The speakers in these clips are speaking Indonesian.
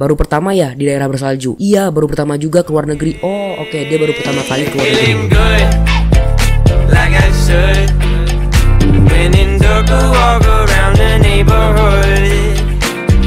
Baru pertama ya di daerah bersalju. Iya, baru pertama juga keluar negeri. Oh, oke, dia baru pertama kali keluar negeri. Feeling good, like I should. When in dark, I walk around the neighborhood.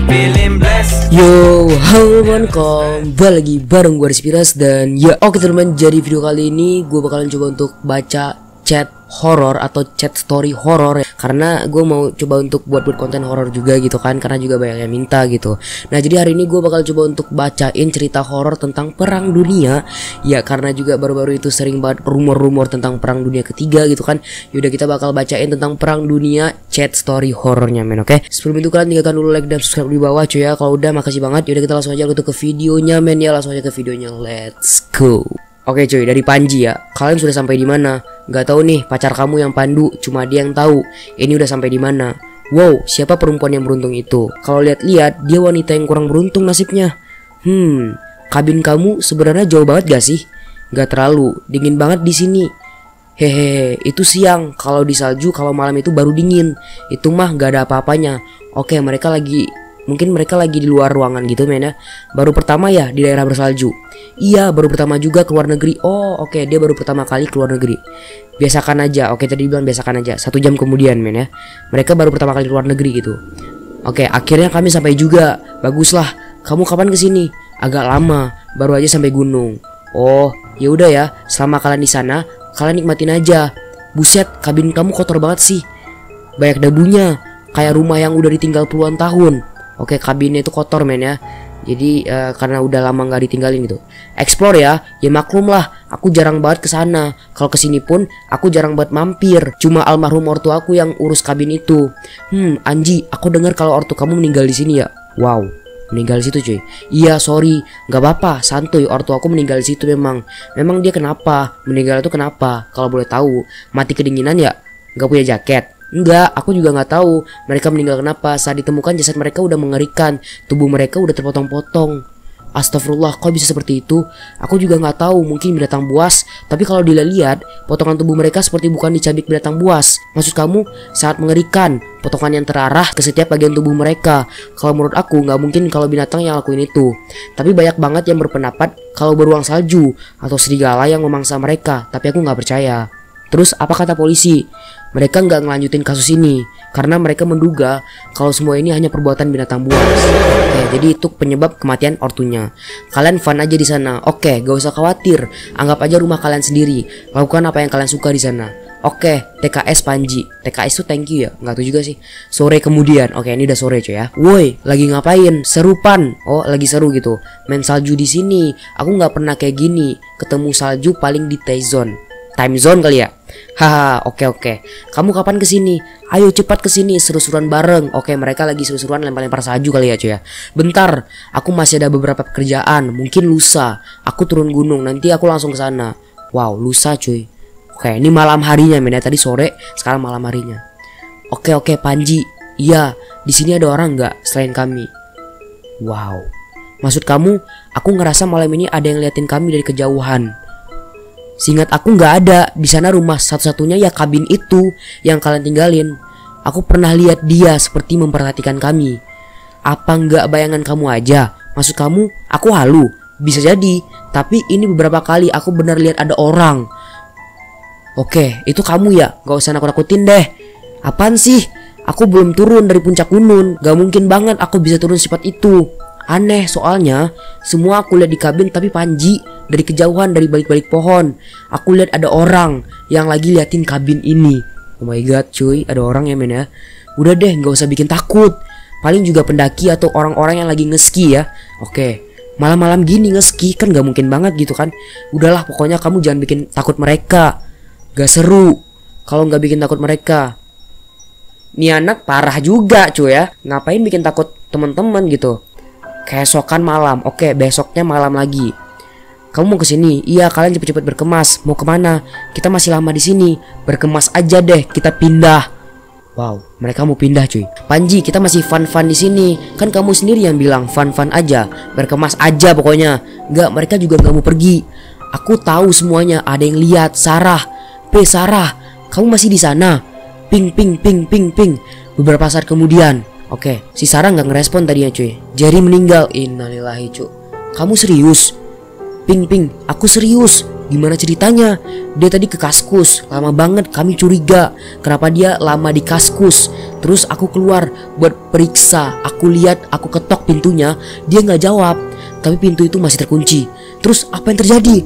Feeling blessed. Yo, halo teman, kembali lagi bareng gue Respiras dan ya oke teman jadi video kali ini gue bakalan coba untuk baca chat horor atau chat story horor ya. karena gue mau coba untuk buat buat konten horor juga gitu kan karena juga banyak yang minta gitu. Nah jadi hari ini gue bakal coba untuk bacain cerita horor tentang perang dunia. Ya karena juga baru-baru itu sering banget rumor-rumor tentang perang dunia ketiga gitu kan. Yaudah kita bakal bacain tentang perang dunia chat story horornya men oke? Sebelum itu kalian tinggalkan dulu like dan subscribe di bawah cuy ya. Kalau udah makasih banget. Yaudah kita langsung aja untuk ke videonya men ya. Langsung aja ke videonya. Let's go. Oke cuy, dari Panji ya. Kalian sudah sampai di mana? Gak tahu nih, pacar kamu yang Pandu, cuma dia yang tahu. Ini udah sampai di mana? Wow, siapa perempuan yang beruntung itu? Kalau lihat-lihat, dia wanita yang kurang beruntung nasibnya. Hmm, kabin kamu sebenarnya jauh banget gak sih? Gak terlalu, dingin banget di sini. Hehehe, itu siang. Kalau di salju, kalau malam itu baru dingin. Itu mah gak ada apa-apanya. Oke, mereka lagi Mungkin mereka lagi di luar ruangan gitu men ya Baru pertama ya di daerah bersalju. Iya baru pertama juga keluar negeri. Oh oke dia baru pertama kali keluar negeri. Biasakan aja Oke tadi bilang biasakan aja. Satu jam kemudian men ya Mereka baru pertama kali keluar negeri gitu. Oke akhirnya kami sampai juga. Baguslah Kamu kapan ke sini? Agak lama Baru aja sampai gunung. Oh ya udah ya Selama kalian di sana Kalian nikmatin aja. Buset kabin kamu kotor banget sih. Banyak debunya Kayak rumah yang udah ditinggal puluhan tahun Oke kabinnya itu kotor men ya. Jadi eh, karena udah lama nggak ditinggalin gitu. Explore ya. Ya maklum lah. Aku jarang banget ke sana. Kalau ke sini pun aku jarang banget mampir. Cuma almarhum ortu aku yang urus kabin itu. Hmm Anji aku dengar kalau ortu kamu meninggal di sini ya. Wow meninggal di situ cuy. Iya sorry. Nggak apa-apa. Santuy ortu aku meninggal di situ memang. Memang dia kenapa? Meninggal itu kenapa? Kalau boleh tahu mati kedinginan ya? Nggak punya jaket Enggak, aku juga nggak tahu mereka meninggal kenapa. Saat ditemukan jasad mereka udah mengerikan, tubuh mereka udah terpotong-potong. Astagfirullah, kok bisa seperti itu? Aku juga nggak tahu, mungkin binatang buas. Tapi kalau dilihat, potongan tubuh mereka seperti bukan dicabik binatang buas. Maksud kamu sangat mengerikan, potongan yang terarah ke setiap bagian tubuh mereka. Kalau menurut aku, nggak mungkin kalau binatang yang lakuin itu. Tapi banyak banget yang berpendapat kalau beruang salju atau serigala yang memangsa mereka. Tapi aku nggak percaya. Terus apa kata polisi? Mereka nggak ngelanjutin kasus ini karena mereka menduga kalau semua ini hanya perbuatan binatang buas. Oke, jadi itu penyebab kematian ortunya. Kalian fun aja di sana. Oke, gak usah khawatir. Anggap aja rumah kalian sendiri. Lakukan apa yang kalian suka di sana. Oke, TKS Panji. TKS tuh thank you ya, nggak tahu juga sih. Sore kemudian, oke ini udah sore cuy ya. Woi, lagi ngapain? Serupan. Oh, lagi seru gitu. Main salju di sini. Aku nggak pernah kayak gini. Ketemu salju paling di T-zone time zone kali ya. Haha, oke oke. Kamu kapan ke sini? Ayo cepat ke sini, seru-seruan bareng. Oke, mereka lagi seru-seruan lempar-lempar salju kali ya cuy ya. Bentar, aku masih ada beberapa pekerjaan. Mungkin lusa. Aku turun gunung, nanti aku langsung ke sana. Wow, lusa cuy. Oke, ini malam harinya men ya. Tadi sore, sekarang malam harinya. Oke oke, Panji. Iya, di sini ada orang nggak selain kami? Wow. Maksud kamu, aku ngerasa malam ini ada yang liatin kami dari kejauhan. Seingat aku nggak ada di sana rumah satu-satunya ya kabin itu yang kalian tinggalin. Aku pernah lihat dia seperti memperhatikan kami. Apa nggak bayangan kamu aja? Maksud kamu aku halu? Bisa jadi, tapi ini beberapa kali aku benar lihat ada orang. Oke, itu kamu ya? Gak usah nakut-nakutin deh. Apaan sih? Aku belum turun dari puncak gunung. Gak mungkin banget aku bisa turun sifat itu. Aneh soalnya, semua aku lihat di kabin tapi Panji dari kejauhan dari balik-balik pohon. Aku lihat ada orang yang lagi liatin kabin ini. Oh my god, cuy, ada orang ya men ya. Udah deh, nggak usah bikin takut. Paling juga pendaki atau orang-orang yang lagi ngeski ya. Oke, malam-malam gini ngeski kan nggak mungkin banget gitu kan. Udahlah, pokoknya kamu jangan bikin takut mereka. Gak seru kalau nggak bikin takut mereka. Nih anak parah juga cuy ya. Ngapain bikin takut teman-teman gitu? Keesokan malam, oke besoknya malam lagi. Kamu mau ke sini? Iya, kalian cepet-cepet berkemas. Mau ke mana? Kita masih lama di sini. Berkemas aja deh, kita pindah. Wow, mereka mau pindah cuy. Panji, kita masih fun-fun di sini. Kan kamu sendiri yang bilang fun-fun aja, berkemas aja pokoknya. Enggak, mereka juga nggak mau pergi. Aku tahu semuanya. Ada yang lihat. Sarah, P Sarah, kamu masih di sana? Ping, ping, ping, ping, ping. Beberapa saat kemudian, Oke, si Sarah nggak ngerespon tadinya cuy. Jerry meninggal. Innalillahi cuy. Kamu serius? Ping ping, aku serius. Gimana ceritanya? Dia tadi ke kaskus, lama banget kami curiga. Kenapa dia lama di kaskus? Terus aku keluar buat periksa. Aku lihat, aku ketok pintunya, dia nggak jawab. Tapi pintu itu masih terkunci. Terus apa yang terjadi?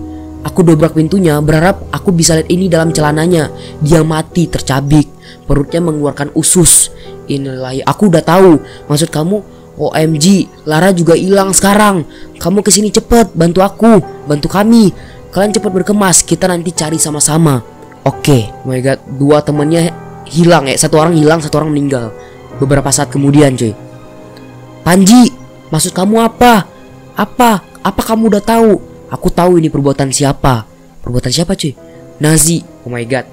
Aku dobrak pintunya, berharap aku bisa lihat ini dalam celananya. Dia mati tercabik, perutnya mengeluarkan usus. Inilah, aku udah tahu. Maksud kamu OMG, Lara juga hilang sekarang. Kamu ke sini cepet, bantu aku, bantu kami. Kalian cepet berkemas, kita nanti cari sama-sama. Oke, oh my god, dua temennya hilang ya, satu orang hilang, satu orang meninggal. Beberapa saat kemudian, cuy. Panji, maksud kamu apa? Apa? Apa kamu udah tahu? Aku tahu ini perbuatan siapa. Perbuatan siapa, cuy? Nazi. Oh my god.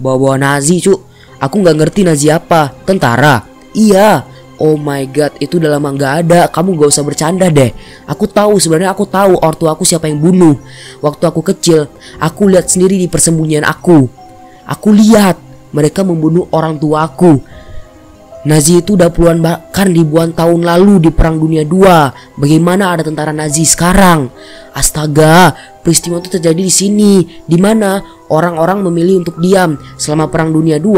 Bawa-bawa Nazi, cuy. Aku nggak ngerti Nazi apa. Tentara. Iya, Oh my god, itu udah lama nggak ada. Kamu gak usah bercanda deh. Aku tahu sebenarnya aku tahu ortu aku siapa yang bunuh. Waktu aku kecil, aku lihat sendiri di persembunyian aku. Aku lihat mereka membunuh orang tua aku. Nazi itu udah puluhan bahkan ribuan tahun lalu di Perang Dunia II. Bagaimana ada tentara Nazi sekarang? Astaga, peristiwa itu terjadi di sini. Di mana orang-orang memilih untuk diam selama Perang Dunia II.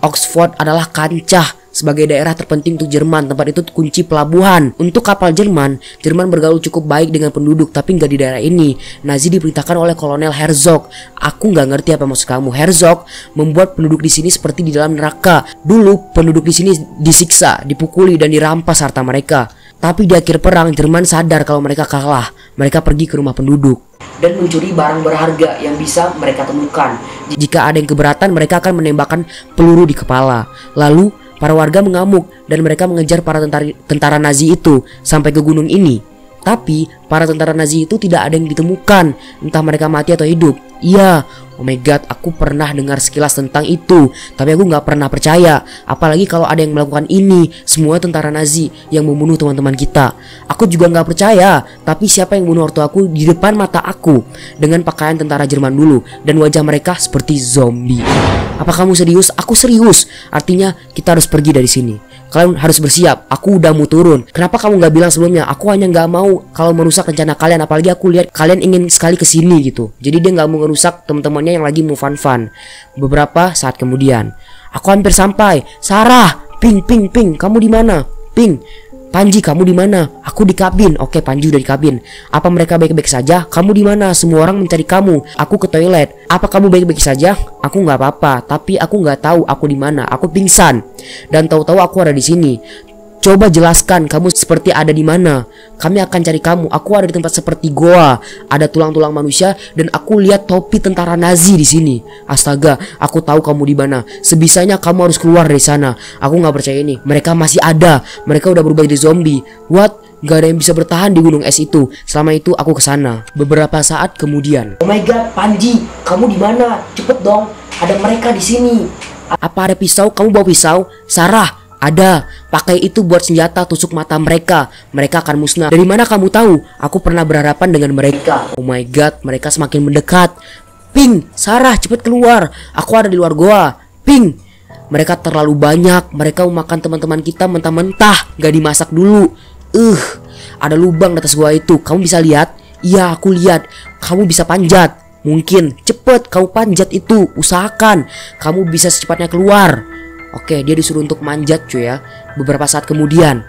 Oxford adalah kancah sebagai daerah terpenting untuk Jerman. Tempat itu kunci pelabuhan. Untuk kapal Jerman, Jerman bergaul cukup baik dengan penduduk, tapi nggak di daerah ini. Nazi diperintahkan oleh Kolonel Herzog. Aku nggak ngerti apa maksud kamu. Herzog membuat penduduk di sini seperti di dalam neraka. Dulu penduduk di sini disiksa, dipukuli dan dirampas harta mereka. Tapi di akhir perang, Jerman sadar kalau mereka kalah. Mereka pergi ke rumah penduduk dan mencuri barang berharga yang bisa mereka temukan. Jika ada yang keberatan, mereka akan menembakkan peluru di kepala. Lalu Para warga mengamuk dan mereka mengejar para tentara, tentara Nazi itu sampai ke gunung ini. Tapi para tentara Nazi itu tidak ada yang ditemukan, entah mereka mati atau hidup. Iya, oh my god, aku pernah dengar sekilas tentang itu, tapi aku nggak pernah percaya. Apalagi kalau ada yang melakukan ini, semua tentara Nazi yang membunuh teman-teman kita. Aku juga nggak percaya, tapi siapa yang bunuh ortu aku di depan mata aku dengan pakaian tentara Jerman dulu dan wajah mereka seperti zombie. Apa kamu serius? Aku serius. Artinya kita harus pergi dari sini. Kalian harus bersiap. Aku udah mau turun. Kenapa kamu nggak bilang sebelumnya? Aku hanya nggak mau kalau merusak rencana kalian. Apalagi aku lihat kalian ingin sekali ke sini gitu. Jadi dia nggak mau merusak teman-temannya yang lagi mau fun-fun. Beberapa saat kemudian, aku hampir sampai. Sarah, ping, ping, ping. Kamu di mana? Ping. Panji, kamu di mana? Aku di kabin. Oke, Panji udah di kabin. Apa mereka baik-baik saja? Kamu di mana? Semua orang mencari kamu. Aku ke toilet. Apa kamu baik-baik saja? Aku nggak apa-apa, tapi aku nggak tahu aku di mana. Aku pingsan dan tahu-tahu aku ada di sini. Coba jelaskan kamu seperti ada di mana. Kami akan cari kamu. Aku ada di tempat seperti goa, ada tulang-tulang manusia dan aku lihat topi tentara Nazi di sini. Astaga, aku tahu kamu di mana. Sebisanya kamu harus keluar dari sana. Aku nggak percaya ini. Mereka masih ada. Mereka udah berubah jadi zombie. What? Gak ada yang bisa bertahan di gunung es itu. Selama itu aku ke sana. Beberapa saat kemudian. Oh my god, Panji, kamu di mana? Cepet dong. Ada mereka di sini. Apa ada pisau? Kamu bawa pisau? Sarah, ada. Pakai itu buat senjata tusuk mata mereka. Mereka akan musnah. Dari mana kamu tahu? Aku pernah berhadapan dengan mereka. Oh my god, mereka semakin mendekat. Ping, Sarah, cepet keluar. Aku ada di luar goa. Ping, mereka terlalu banyak. Mereka memakan teman-teman kita mentah-mentah. Gak dimasak dulu. Uh, ada lubang di atas goa itu. Kamu bisa lihat? Iya, aku lihat. Kamu bisa panjat. Mungkin cepet kamu panjat itu. Usahakan kamu bisa secepatnya keluar. Oke, dia disuruh untuk manjat cuy ya. Beberapa saat kemudian,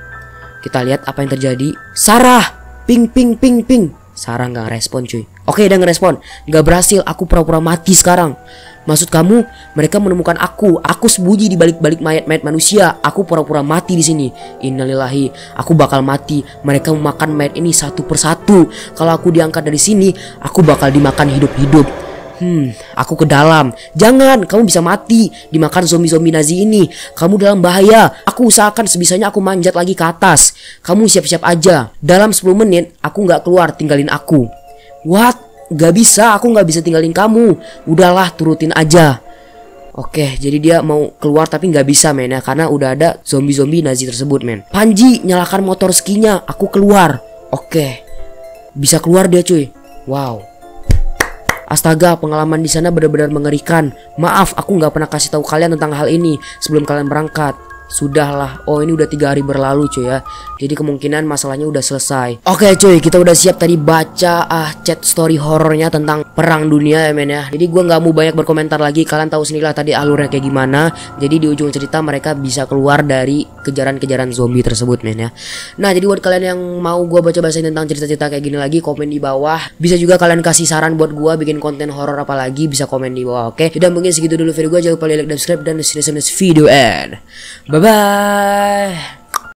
kita lihat apa yang terjadi. Sarah, ping ping ping ping. Sarah nggak respon cuy. Oke, dia ngerespon. Nggak berhasil. Aku pura-pura mati sekarang. Maksud kamu, mereka menemukan aku. Aku sembunyi di balik-balik mayat-mayat manusia. Aku pura-pura mati di sini. Innalillahi, aku bakal mati. Mereka memakan mayat ini satu persatu. Kalau aku diangkat dari sini, aku bakal dimakan hidup-hidup. Hmm, aku ke dalam. Jangan, kamu bisa mati dimakan zombie-zombie Nazi ini. Kamu dalam bahaya. Aku usahakan sebisanya aku manjat lagi ke atas. Kamu siap-siap aja. Dalam 10 menit aku nggak keluar, tinggalin aku. What? Gak bisa, aku nggak bisa tinggalin kamu. Udahlah, turutin aja. Oke, jadi dia mau keluar tapi nggak bisa men ya karena udah ada zombie-zombie Nazi tersebut men. Panji, nyalakan motor skinya, aku keluar. Oke, bisa keluar dia cuy. Wow, Astaga, pengalaman di sana benar-benar mengerikan. Maaf, aku nggak pernah kasih tahu kalian tentang hal ini sebelum kalian berangkat. Sudahlah. Oh ini udah tiga hari berlalu cuy ya. Jadi kemungkinan masalahnya udah selesai. Oke cuy kita udah siap tadi baca ah chat story horornya tentang perang dunia ya men ya. Jadi gua nggak mau banyak berkomentar lagi. Kalian tahu sendiri lah tadi alurnya kayak gimana. Jadi di ujung cerita mereka bisa keluar dari kejaran-kejaran zombie tersebut men ya. Nah jadi buat kalian yang mau gua baca bahasain tentang cerita-cerita kayak gini lagi komen di bawah. Bisa juga kalian kasih saran buat gua bikin konten horor apa lagi bisa komen di bawah oke? Dan mungkin segitu dulu video gua. Jangan lupa like dan subscribe dan see you next video and bye bye